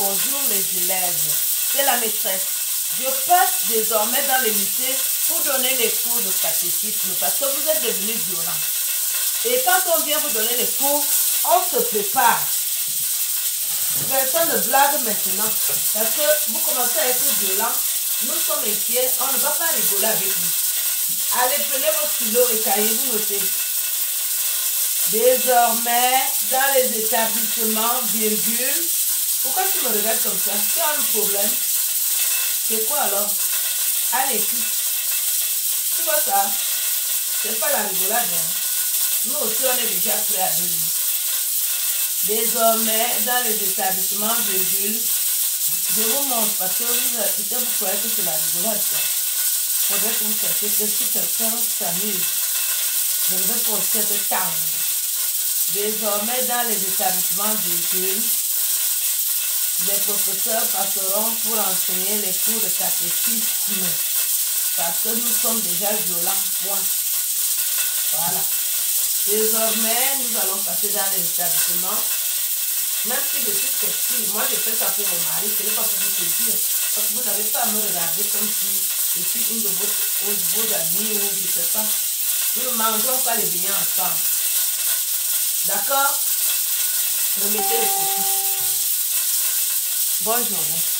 bonjour mes élèves. C'est la maîtresse. Je passe désormais dans les lycées pour donner les cours de catéchisme parce que vous êtes devenus violents. Et quand on vient vous donner les cours, on se prépare. Personne ne blague maintenant parce que vous commencez à être violent. Nous sommes inquiets, on ne va pas rigoler avec vous. Allez, prenez vos stylos et cahiers, vous notez. Désormais, dans les établissements, virgule. Pourquoi tu me regardes comme ça? Tu as un problème C'est quoi alors? Allez, tu vois ça? C'est pas la rigolade. Hein? Nous aussi, on est déjà prêts à vivre. Désormais, dans les établissements, virgule, je vous montre parce que vous, vous croyez que c'est la rigolade. Il faudrait que vous sachiez que si quelqu'un s'amuse, je ne vais pas aussi être tendre. Désormais, dans les établissements d'études, les professeurs passeront pour enseigner les cours de catéchisme parce que nous sommes déjà violents. Voilà. Désormais, nous allons passer dans les établissements. Même si je suis textile, moi je fais ça pour mon mari, ce n'est pas pour vous plaisir. Parce que vous n'avez pas à me regarder comme si je suis une de vos, vos amis ou je ne sais pas. Nous ne mangerons pas les beignets ensemble. D'accord? Remettez les copies. boa jogo!